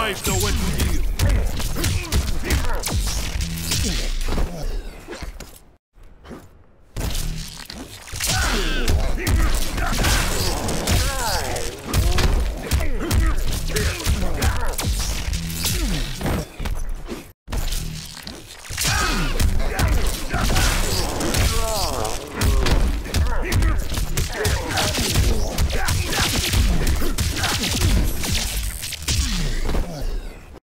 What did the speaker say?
wife, though, went to deal.